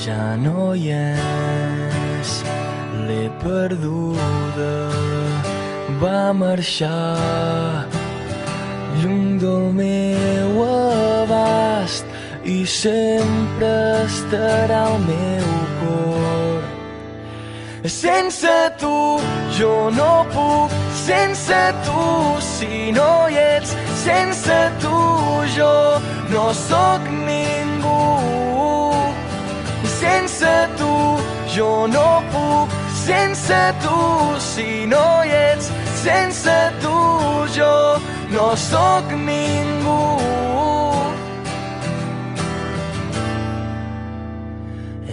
ja no hi és, l'he perduda, va marxar lluny del meu abast i sempre estarà al meu cor. Sense tu jo no puc, sense tu si no hi ets, sense tu jo no sóc ningú. Tu jo no puc, sense tu si no hi ets, sense tu jo no sóc ningú.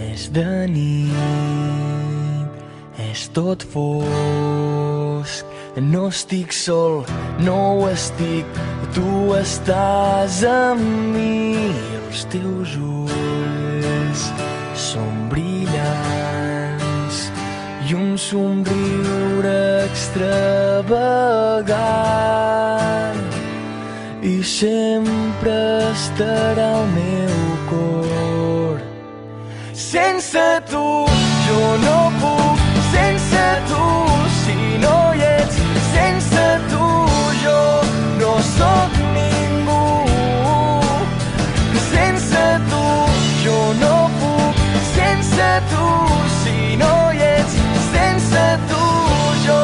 És de nit, és tot fosc, no estic sol, no ho estic, tu estàs amb mi, els teus ulls són brillants i un somriure extravagant. I sempre estarà al meu cor. Sense tu jo no puc, sense tu tu si no hi ets sense tu jo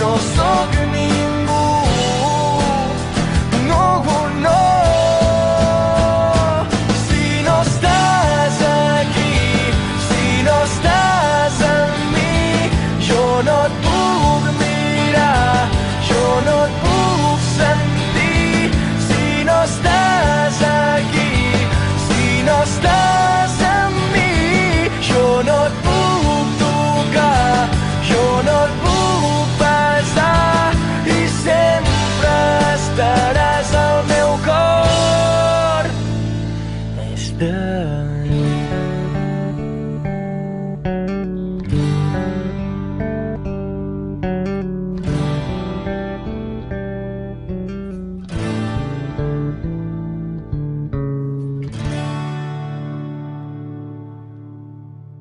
no sóc ningú no, no si no estàs aquí si no estàs amb mi jo no et puc 的你。